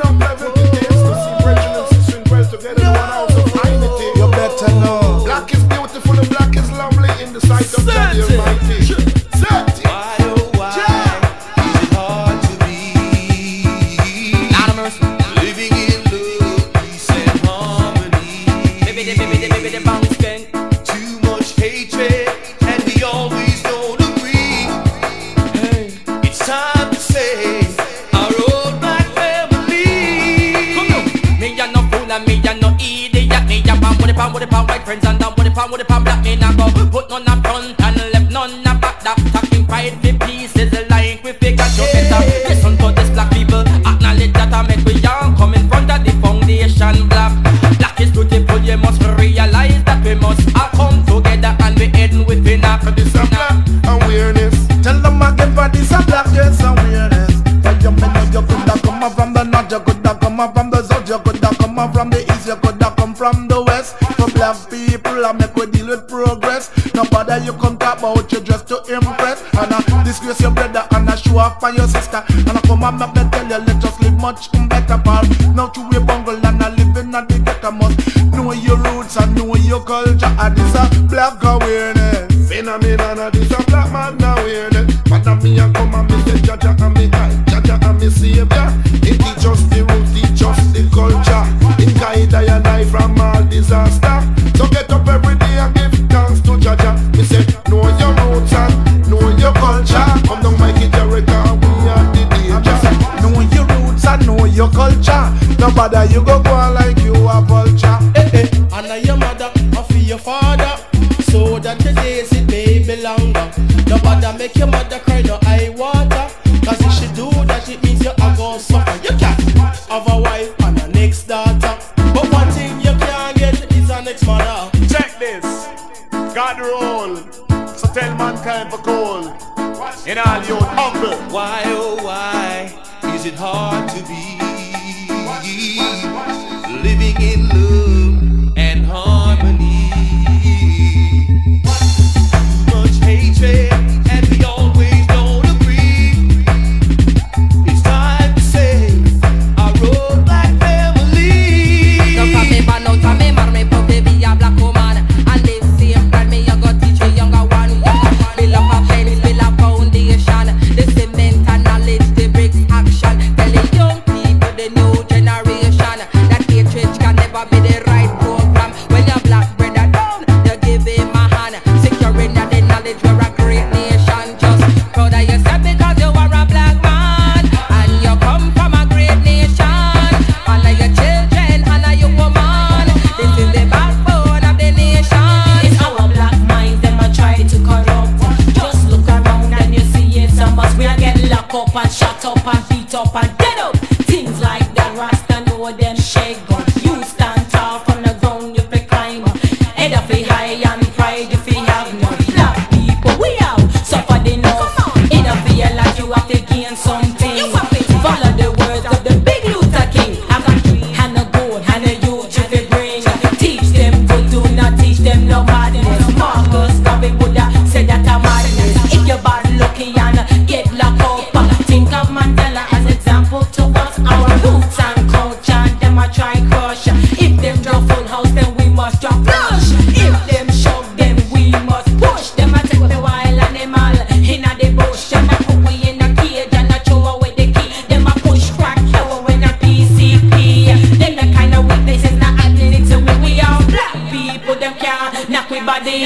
Living up level to to see brethren and sisters dwell together in one house of unity. You better know. Black is beautiful and black is lovely in the sight of God the Almighty. Me a pan with the pan with the pan white friends and down with the pan with the pan black Me nah go. Put none a front and left none a back. That talking pride for pieces like we figure you better Listen to this black people acknowledge that I make we all come in front of the foundation black Black is beautiful you must realize that we must all come together and we heading within For this a awareness. Tell them again for this a black yes awareness. Tell you me know you coulda come up from the north, you coulda come up from the south, you come from the east, you coulda come from the west. For black people, I make we deal with progress. Nobody you come talk about you just to impress. And I disgrace your brother and I show off on your sister. And I come and make me tell you let us live much better part. Now to we bungle and I live in a the ghetto must know your roots and know your culture. And this a black awareness. Phenomenon this a black man awareness. But now me a come and me say Nobody you go go like you a vulture. eh, eh. And I your mother, I feel your father. So that the days it may be longer. Nobody make your mother cry no eye water. Cause if she do that, it means you are gonna suffer. You can't have a wife and a next daughter. But one thing you can't get is a next mother. Check this. God roll. So tell mankind for cold. In all your humble. Why, oh, why is it hard to be living in love up and shut up and beat up and dead up. Things like that, Rasta know them shake gun. You stand tall from the must draw flush. If them shove, then we must push. Them a take the wild animal inna the bush. Them a put we in a cage and a throw away the key. Them a push crack heroin and PCP. Them the kind of witnesses not adding it to we. We are black people. Them can't knock we body.